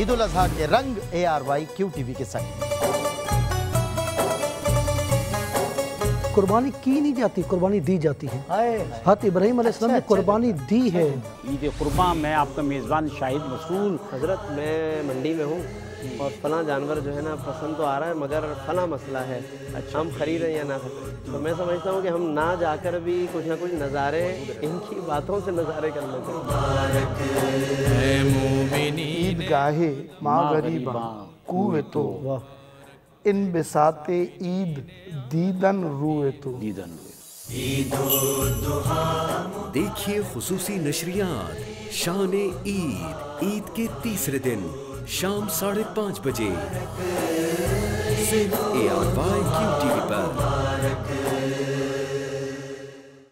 ईद उल अजहा के रंग A R Y Q TV के संग कुर्बानी की नहीं जाती कुर्बानी दी जाती है। हत इब्राहिम अलैहिस्सलाम ने अच्छा, कुर्बानी दी है। ईद कुर्बान में आपका मेज़बान शाहिद मसूल। हज़रत मैं मंडी में हूँ और फला जानवर जो है ना पसंद तो आ रहा है मगर फला मसला है। अच्छा। हम खरीदें या ना खरीदें तो मैं समझता हूँ कि हम ना जाकर भी कुछ ना कुछ नज़ारे इनकी बातों से नज़ारे कर लेते हैं गाहे माँ गरीबा कुए तो वाह। इन बिसाते ईद दीदन रुए तो दीदन देखिए खसूसी नशरियात शान ईद ईद के तीसरे दिन शाम साढ़े पाँच बजे। सिर्फ़ A R Y Q TV पर।